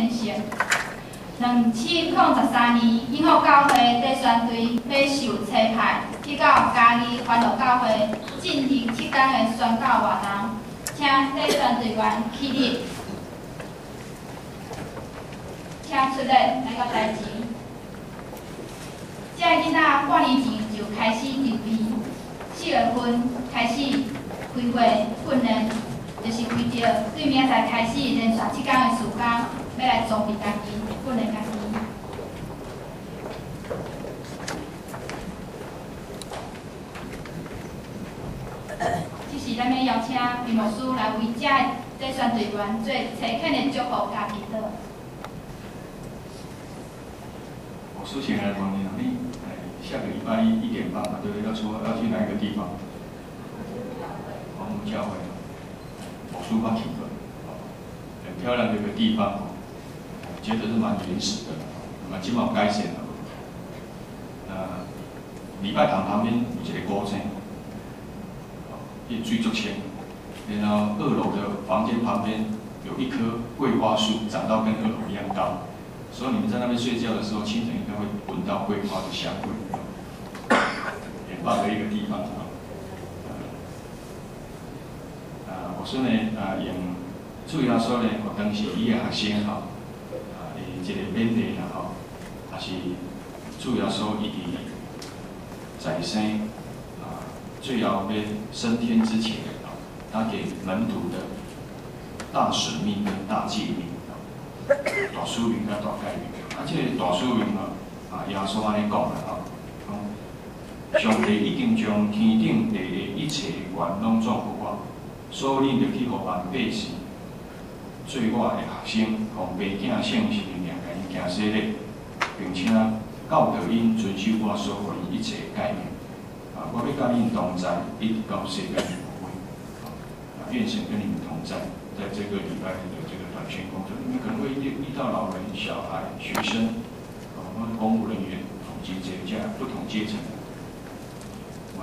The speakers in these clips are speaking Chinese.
天成。两千零十三年，永福教会第选队被受差派去到嘉义欢乐教会进行七天的宣教活动，请第选队员起立，请出列来到台前。这个囡仔半年前就开始筹备，四月份开始开会训练，就是为着对明仔开始连续七天的时间，要来装备家己，训练家己。这是咱要邀请李牧师来为这这选队员做诚恳的祝福家己的。我苏醒来问你啊，你哎下个礼拜一一点半嘛，对不对？要出要去哪一个地方？黄母教会，我苏发体课，很漂亮的一个地方，觉得是蛮原始的，蛮起码改善了。呃，礼拜堂旁边有一个古镇，一水竹青，然后二楼的房间旁边有一棵桂花树，长到跟二楼一样高。所以你们在那边睡觉的时候，清晨应该会闻到桂花的香味，很棒的一个地方啊。啊，我说呢，啊，用主要说呢，我当时伊个学生吼，啊，伊即个缅甸啦吼，也是主要说伊伫在生啊，最后要升天之前啊，他给门徒的大使命跟大诫命。大使命跟大诫命，啊，即个大使命啊，啊，耶稣安尼讲啦吼，讲上帝已经将天顶地的一切愿拢祝福我，所以恁着去互万百姓做我的学生，互爸囝圣神的，行洗礼，并且教导因遵守我所互因一切诫命。啊，我要甲恁同在，一直到世界末尾。啊，愿神跟你们同在，在这个礼拜的这个。全工作，你们可能会遇遇到老人、小孩、学生，啊，或者公务人员，以及这家不同阶层。我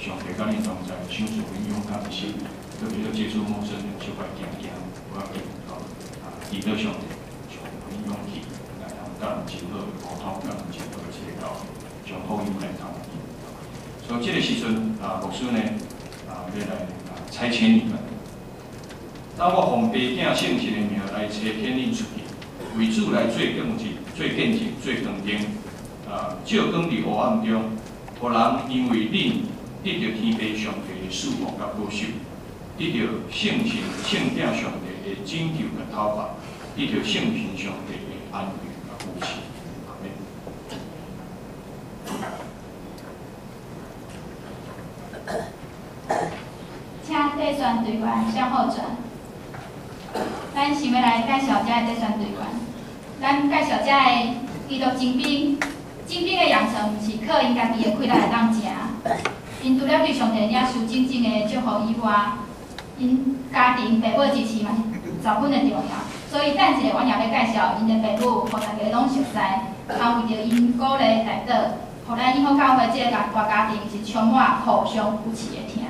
上帝甲你同在，相信你勇敢的心，特别要接触陌生人，就快行行，不要紧，啊，遇到上帝，就很勇气，来让甲人真好沟通，甲人真好个协调，将好运来同。所以这个时阵，啊，牧师呢，啊，要来啊，差遣你们。当我奉爸囝圣神的名来差遣恁出去，为主来做见证、做见证、做光灯，啊，照光伫黑暗中，互人因为恁得到天父上帝的赐福甲保守，得到圣神圣殿上帝的拯救甲讨伐，得到圣神上帝的安慰请第选队员向后转。咱想要来介绍遮个第选队员，咱介绍遮个基督精兵，精兵的养成毋是靠因家己的气力来当食，因除了对上帝领受真正的祝福以外，因家庭爸母支持嘛是十分的重要。所以等一下，我也要介绍因的爸母，互大家拢熟悉，也为着因鼓励带导，互咱以后教会即个大家庭是充满互相扶持的听。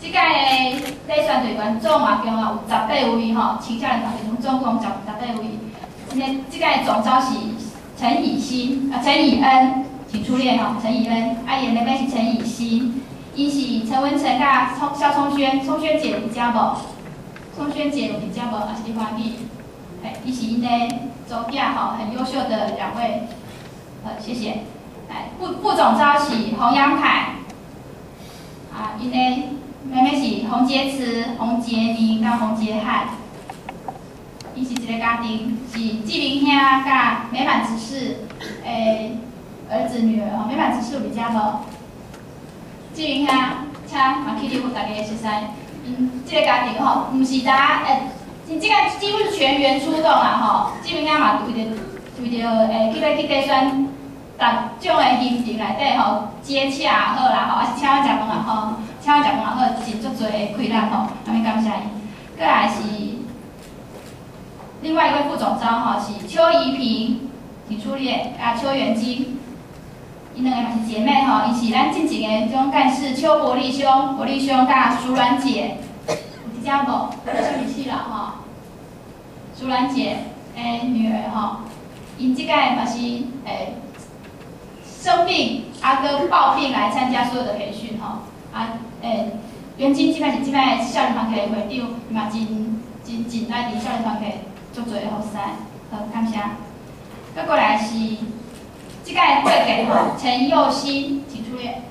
即届的第选队员总嘛共有十八位吼，青少年团队中总共十十八位。今天即届总招是陈以欣啊，陈以恩，请出列吼，陈以恩，啊伊那边是陈以欣，伊是陈文成甲聪肖聪轩，聪轩姐有家无？聪轩姐有家无？还是你欢喜？伊是因的周囝吼，很优秀的两位，呃，谢谢。哎，副副总招是洪阳凯，啊，因的。妹妹是洪杰慈、洪杰妮甲洪杰汉，伊是一个家庭，是纪明兄甲美满执事诶儿子女儿吼，美满执事有伫遮无？纪明兄，请马起立，互大家熟悉。因即个家庭吼，毋是呾诶，因即个几乎是全员出动啦吼。纪明兄嘛为着为着诶，去要去计选逐种诶行程内底吼，接洽也好啦吼，还是请我食饭也好。请我食饭也好，真足多的困难吼，阿弥感谢伊。过来是另外一位副总招吼，是邱怡萍，请出列，啊邱元金，伊两个嘛是姐妹吼，伊是咱进前的种干事邱伯利兄，伯利兄甲淑兰姐，有伫遮无？小米去了吼，苏兰姐，诶女儿吼，因即届嘛是诶生病阿哥抱病来参加所有的培训吼，啊诶，袁晶即摆是即摆少年团体的会长，嘛真真真爱伫少年团体足侪的服侍，好感谢。再过来是即届会计吼陈佑新，请出列。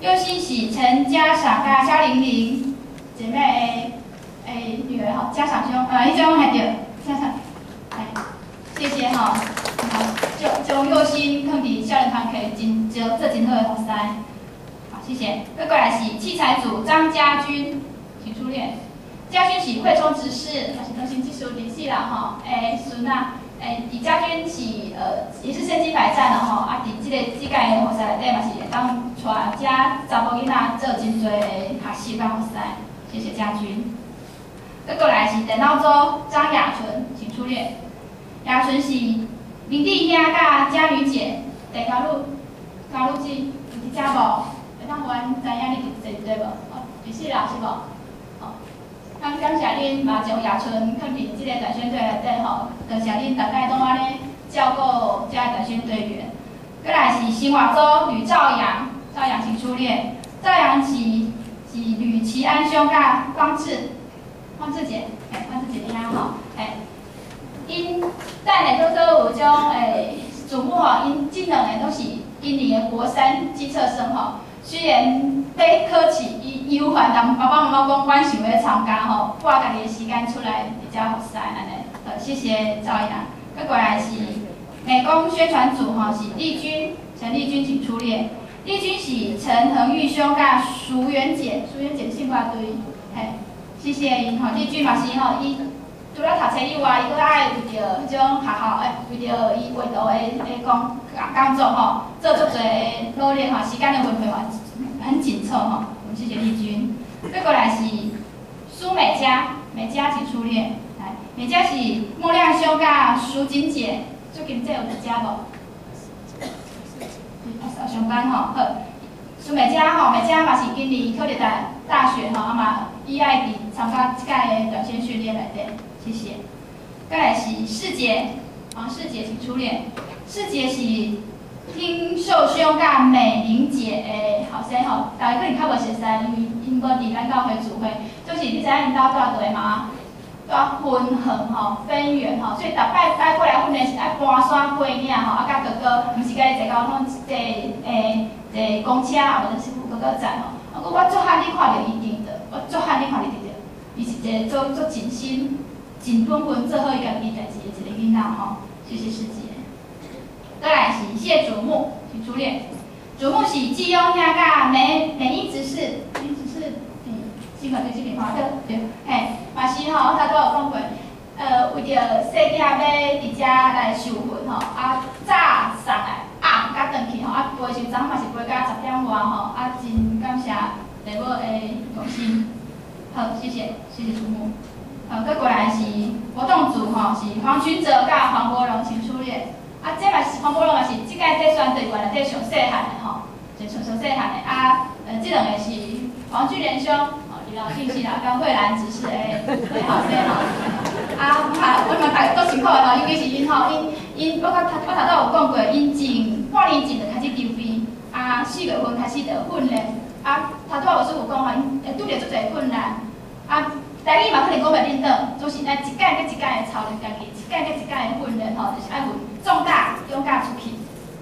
佑新是陈家赏甲萧玲玲姐妹诶诶女儿吼，家长兄，呃，迄种还着家长，哎，谢谢吼，好，就就佑新放伫少年团体真就做真好的服侍，好，谢谢。再过来是器材组张家军，请出列。家军是会充执事，也是中心技术联系啦吼，诶，孙啊。诶，李家军是呃，也是身经百战的吼，啊，伫即个即届的比赛内底嘛是会当带遮查某囡仔做真侪学习甲比赛，谢谢家军。再过来是电脑组张雅纯，请出列。雅纯是明弟兄甲佳女姐，第加入加入至有伫遮无？会当还知影你伫坐对无？哦，女士老师无？感感谢恁嘛将雅纯放伫即个代选队内底吼，感谢恁大概拢安尼照顾遮代选队员。过来是新华州吕兆阳，兆阳请出列。兆阳是是吕奇安兄甲方志，方志姐，哎，方志姐你好，哎，因在内都都有种诶，祖母吼，因这两个都是今年的国三基测生吼。虽然被考试，伊忧烦，但爸爸妈妈讲，阮想要参加吼，拨家己的时间出来比较服侍安尼。好，谢谢赵一楠。再过来是美工宣传组吼，是丽君，陈丽君请出列。丽君是陈恒玉兄甲淑媛姐，淑媛姐姓挂对，嘿，谢谢伊吼。丽君嘛是吼，伊除了读册以外，伊搁爱为着迄种学校诶，为着伊画图诶诶工工作吼，做足侪努力吼，时间的分配嘛很紧凑吼。我们谢谢丽君。再过来是苏美嘉，美嘉请出列。来，美嘉是莫亮兄甲苏锦姐，最近这有伫遮无？上班吼，好。苏美嘉吼，美嘉嘛是今年考入大大学吼，啊嘛伊爱伫参加即届的短线训练内底。谢谢。再来是世杰，黄世杰请出列。世杰是听秀兄甲美玲姐的后生吼，大家可能较无熟悉，因为因无伫咱教会聚会，就是你知影因兜住对吗？住分横吼，分圆吼，所以逐摆爱过来训练是爱搬山过岭吼，啊甲哥哥，毋是甲伊坐交通坐诶坐公车，啊无就是哥哥载吼。啊，我我足罕你看着伊伫顶着，我足罕你看着着，伊是一个做做尽心。尽本分做好伊家己代志的一个囡仔吼，谢谢师姐。再来是谢祖木，请出列。祖木是季雍兄甲美美英执事，美英执事伫新华队这边吼，对对，嘿，嘛是吼，我头拄有讲过，呃，为着细囝要伫遮来受训吼，啊，早送来，暗甲转去吼，啊，飞时阵嘛是飞到十点外吼，啊，真感谢内部的用心。好，谢谢，谢谢祖木。呃，再过来是活动组吼，是黄群哲甲黄国荣请出列。啊，这嘛是黄国荣嘛是即届在选队员内底上细汉的吼，就上上细汉的。啊，呃，这两个是黄俊莲兄，哦，李老信是啦，跟慧兰只是诶，对好对好。啊，哈，我嘛大都辛苦的吼，尤其是因吼，因因我甲我头拄有讲过，因前半年前就开始筹备，啊，四月份开始就训练，啊，头拄有师傅讲吼，因会拄着足侪困难，啊。台语嘛可能讲袂认得，就是咱一届搁一届的操练家己，一届搁一届的训练吼，就是爱有壮大、勇敢出去，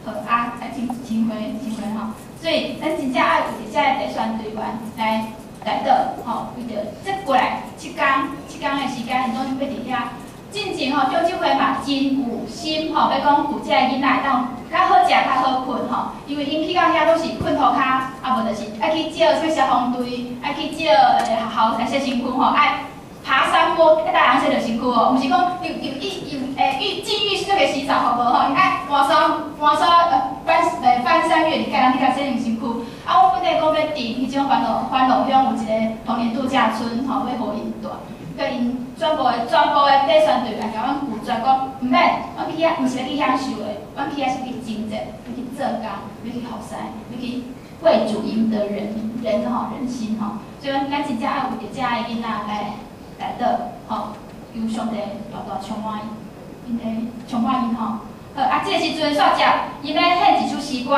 好啊，来请请回请回吼。所以咱真正爱有一只第选队员来来到吼，为着即过来七天七天的时间，拢要伫遐。进前吼，叫即回嘛真有心吼，要讲有即个囡仔当较好食、较好困吼，因为因去到遐都是困涂骹，啊无就是爱去借什消防队，爱去借诶学校来洗身躯吼，爱爬山坡，一大人洗着身躯哦，毋是讲有有浴有诶浴进浴室就可以洗澡吼无吼，因爱爬山爬山呃翻诶翻山越岭，家人去甲洗身躯。啊，我本来讲要订迄种欢乐欢乐乡有一个童年度假村吼，要互因住。甲因全部诶全部的第三队员甲阮负责讲，毋免，阮去遐毋是要去享受诶，阮去遐是去征战，要去做工，要去服侍，要去为主赢得人人吼人心吼。所以咱真正爱有着遮个囡仔来来的吼，由上帝大大充满。因个充满伊吼。呃，啊，这个时阵煞接，因要献一首诗歌，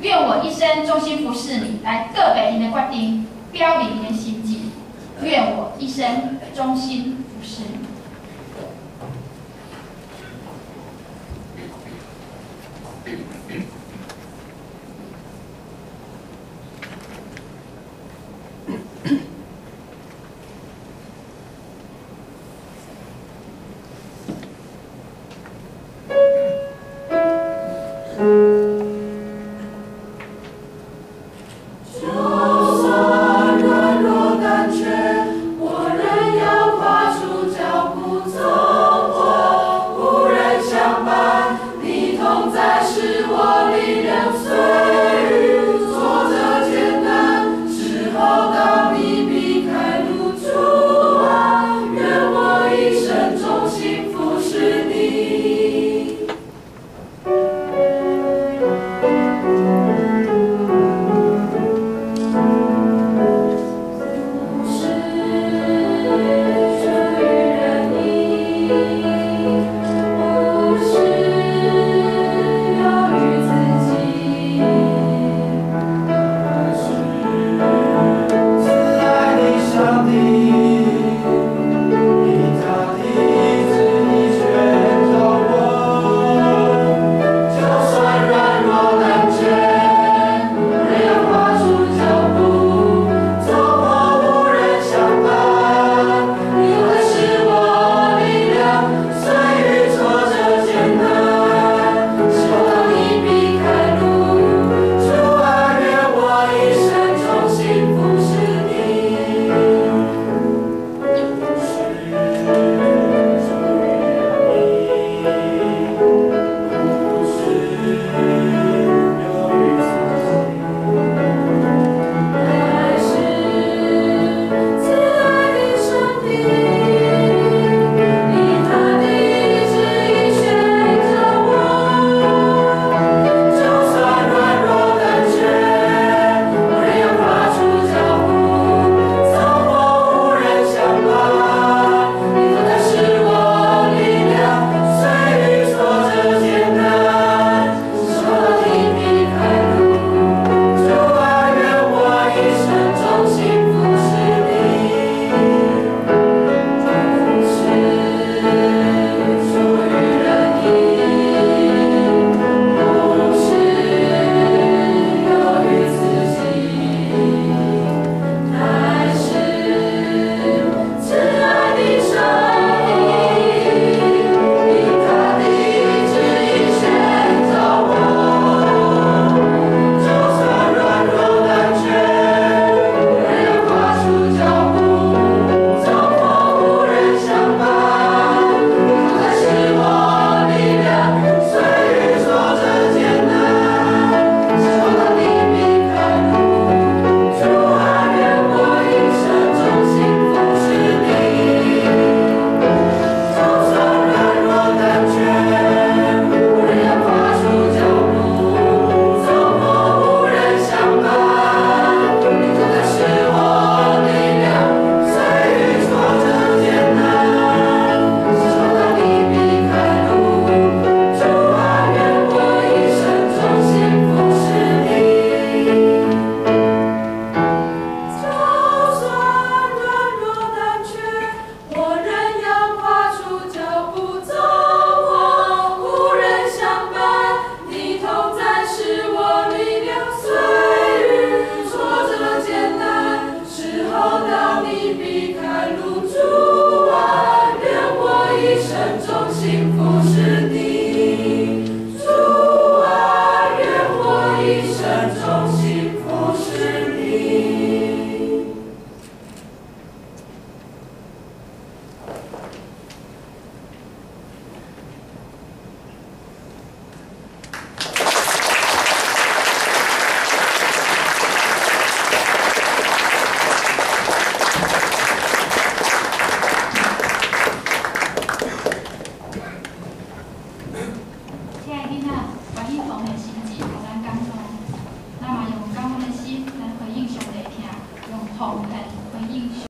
愿我一生忠心服侍你，来告别因的决定，表明因的心迹。愿我一生忠心